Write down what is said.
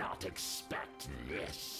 Not expect this.